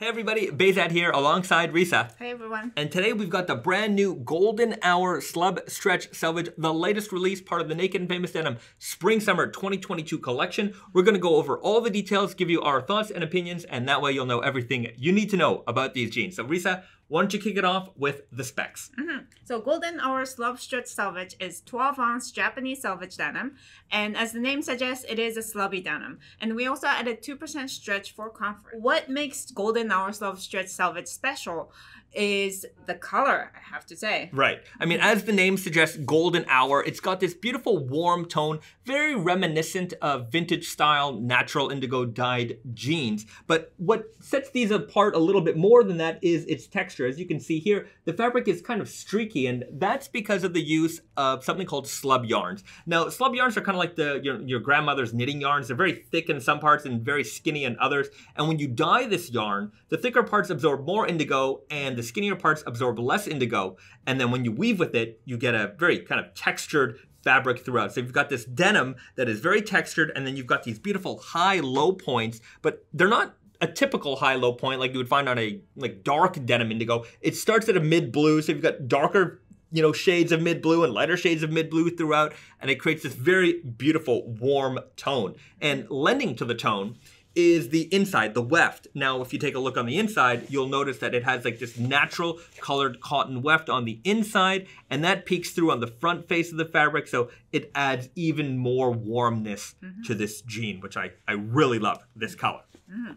Hey everybody, Bezat here alongside Risa. Hey everyone. And today we've got the brand new Golden Hour Slub Stretch Selvedge, the latest release, part of the Naked and Famous Denim Spring Summer 2022 collection. We're gonna go over all the details, give you our thoughts and opinions, and that way you'll know everything you need to know about these jeans. So Risa, why don't you kick it off with the specs? Mm-hmm. So Golden Hour Slub Stretch Selvedge is 12 ounce Japanese selvage denim, and as the name suggests, it is a slubby denim. And we also added 2% stretch for comfort. What makes Golden Hour Slub Stretch Selvedge special is the color, I have to say. Right. I mean, as the name suggests, golden hour, it's got this beautiful warm tone, very reminiscent of vintage style natural indigo dyed jeans. But what sets these apart a little bit more than that is its texture. As you can see here, the fabric is kind of streaky, and that's because of the use of something called slub yarns. Now, slub yarns are kind of like the your, your grandmother's knitting yarns. They're very thick in some parts and very skinny in others. And when you dye this yarn, the thicker parts absorb more indigo and the skinnier parts absorb less indigo. And then when you weave with it, you get a very kind of textured fabric throughout. So you've got this denim that is very textured, and then you've got these beautiful high low points, but they're not a typical high low point like you would find on a like dark denim indigo. It starts at a mid blue, so you've got darker you know shades of mid blue and lighter shades of mid blue throughout, and it creates this very beautiful warm tone. And lending to the tone is the inside, the weft. Now, if you take a look on the inside, you'll notice that it has like this natural colored cotton weft on the inside, and that peeks through on the front face of the fabric, so it adds even more warmness mm-hmm. to this jean, which I, I really love, this color. Mm-hmm.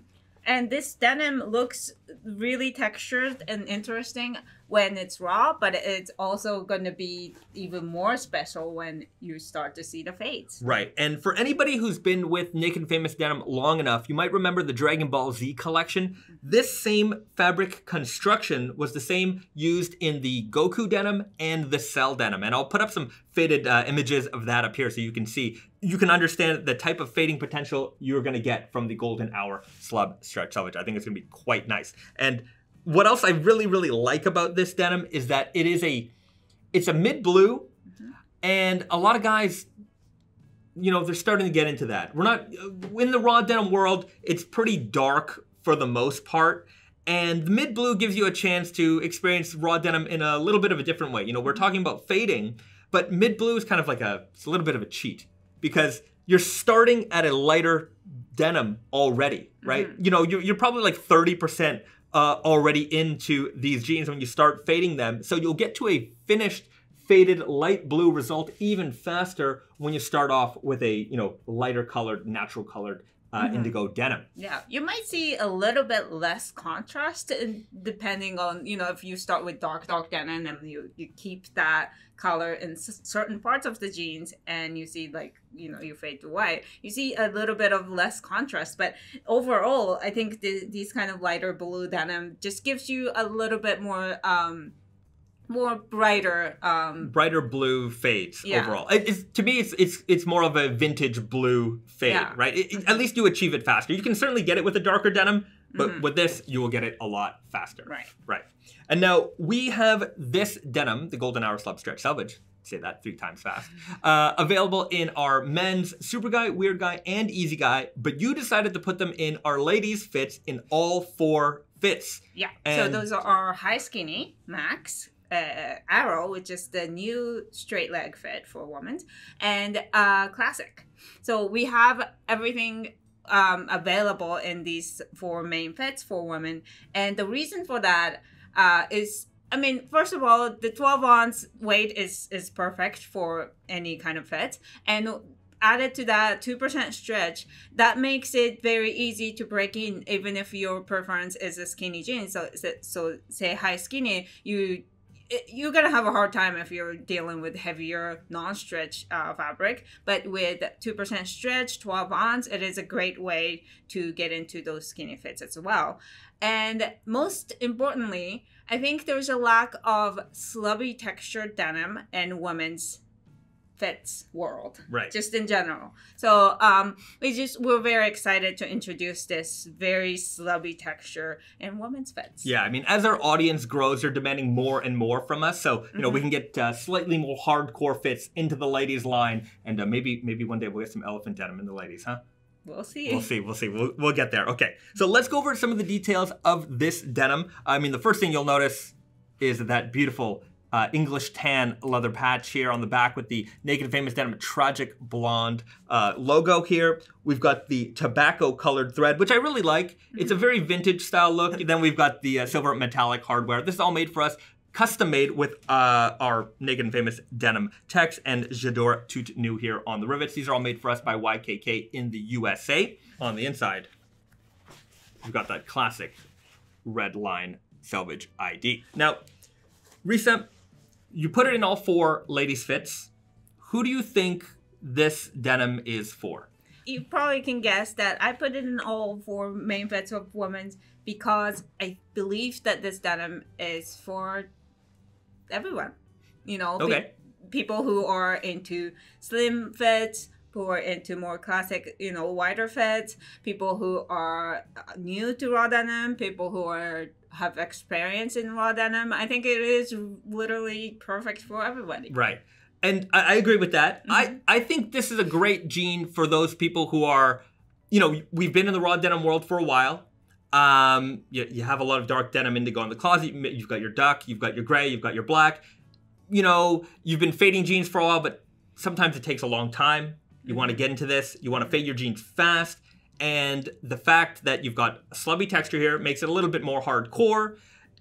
And this denim looks really textured and interesting when it's raw, but it's also going to be even more special when you start to see the fades. Right. And for anybody who's been with Naked and Famous Denim long enough, you might remember the Dragon Ball Z collection. This same fabric construction was the same used in the Goku denim and the Cell denim. And I'll put up some faded uh, images of that up here so you can see you can understand the type of fading potential you're going to get from the golden hour slub stretch selvedge. I think it's going to be quite nice. And what else I really really like about this denim is that it is a it's a mid blue mm-hmm. and a lot of guys you know they're starting to get into that. We're not in the raw denim world, it's pretty dark for the most part. And the mid blue gives you a chance to experience raw denim in a little bit of a different way. You know, we're mm-hmm. talking about fading, but mid blue is kind of like a it's a little bit of a cheat because you're starting at a lighter denim already, right? Mm-hmm. You know, you're, you're probably like 30% uh, already into these jeans when you start fading them. So you'll get to a finished faded light blue result even faster when you start off with a, you know, lighter colored, natural colored uh, mm-hmm. indigo denim. Yeah, you might see a little bit less contrast in, depending on you know if you start with dark dark denim and you you keep that color in s- certain parts of the jeans and you see like you know you fade to white you see a little bit of less contrast but overall i think the, these kind of lighter blue denim just gives you a little bit more um more brighter um brighter blue fades yeah. overall. It, to me it's it's it's more of a vintage blue fade yeah. right? It, it, at least you achieve it faster. You can certainly get it with a darker denim but mm-hmm. with this you will get it a lot faster. Right. Right. And now we have this denim the golden hour slub stretch selvedge say that three times fast. Uh, available in our men's super guy weird guy and easy guy but you decided to put them in our ladies fits in all four fits. Yeah. And so those are our high skinny max uh, Arrow, which is the new straight leg fit for women, and uh, Classic. So we have everything um, available in these four main fits for women, and the reason for that uh, is I mean, first of all, the 12 ounce weight is is perfect for any kind of fit, and added to that 2% stretch, that makes it very easy to break in, even if your preference is a skinny jean. So, so, so say high skinny, you you're gonna have a hard time if you're dealing with heavier non-stretch uh, fabric but with 2% stretch 12 ounce it is a great way to get into those skinny fits as well. And most importantly i think there's a lack of slubby textured denim in women's fits world right just in general so um we just we're very excited to introduce this very slubby texture in women's fits yeah i mean as our audience grows they're demanding more and more from us so you know mm-hmm. we can get uh, slightly more hardcore fits into the ladies line and uh, maybe maybe one day we'll get some elephant denim in the ladies huh We'll see. We'll see. We'll see. We'll, we'll get there. Okay. So let's go over some of the details of this denim. I mean, the first thing you'll notice is that beautiful uh, English tan leather patch here on the back with the Naked Famous Denim Tragic Blonde uh, logo here. We've got the tobacco colored thread, which I really like. It's a very vintage style look. then we've got the uh, silver metallic hardware. This is all made for us custom made with uh, our naked and famous denim text and J'adore tout nu here on the rivets. These are all made for us by YKK in the USA. On the inside, we've got that classic red line selvage ID. Now, Risa, you put it in all four ladies fits. Who do you think this denim is for? You probably can guess that I put it in all four main fits of women's because I believe that this denim is for everyone. You know, pe- people who are into slim fits, who are into more classic, you know, wider fits, people who are new to raw denim, people who are have experience in raw denim. I think it is literally perfect for everybody. Right. And I, I agree with that. I, Mhm. I think this is a great jean for those people who are, you know, we've been in the raw denim world for a while. Um, you, you have a lot of dark denim indigo in the closet. You've got your duck, you've got your gray, you've got your black. You know, you've been fading jeans for a while, but sometimes it takes a long time. You want to get into this. You want to fade your jeans fast. And the fact that you've got a slubby texture here makes it a little bit more hardcore.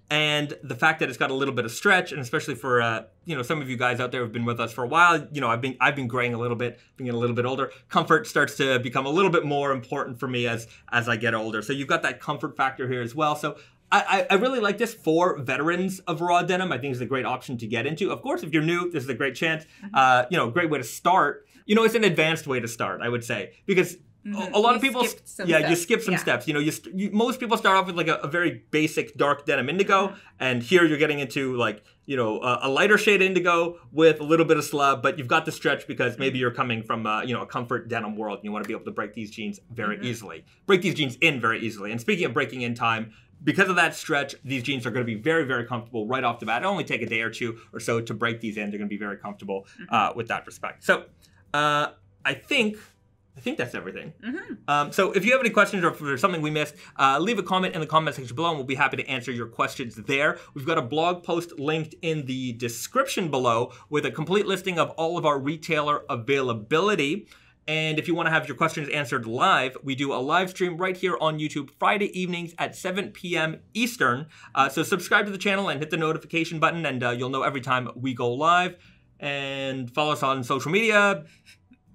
And the fact that it's got a little bit of stretch, and especially for uh, you know some of you guys out there who've been with us for a while, you know I've been I've been graying a little bit, being a little bit older. Comfort starts to become a little bit more important for me as as I get older. So you've got that comfort factor here as well. So I, I I really like this for veterans of raw denim. I think it's a great option to get into. Of course, if you're new, this is a great chance. Uh, you know, great way to start. You know, it's an advanced way to start, I would say, because Mhm. a lot of people yeah you skip some Yeah. steps you know you, st- you most people start off with like a, a very basic dark denim indigo Mhm. and here you're getting into like you know a, a lighter shade indigo with a little bit of slub but you've got the stretch because maybe you're coming from uh, you know a comfort denim world and you want to be able to break these jeans very Mhm. easily break these jeans in very easily and speaking of breaking in time because of that stretch, these jeans are going to be very, very comfortable right off the bat. It'll only take a day or two or so to break these in. They're going to be very comfortable uh, with that respect. So, uh, I think, I think that's everything. Mhm. Um, so if you have any questions or if there's something we missed, uh, leave a comment in the comment section below and we'll be happy to answer your questions there. We've got a blog post linked in the description below with a complete listing of all of our retailer availability. And if you want to have your questions answered live, we do a live stream right here on YouTube Friday evenings at 7 p.m. Eastern. Uh, so subscribe to the channel and hit the notification button, and uh, you'll know every time we go live. And follow us on social media.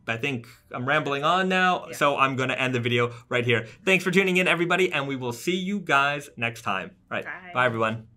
I think I'm rambling on now, Yeah. so I'm going to end the video right here. Thanks for tuning in, everybody, and we will see you guys next time. All right. Bye. Bye everyone.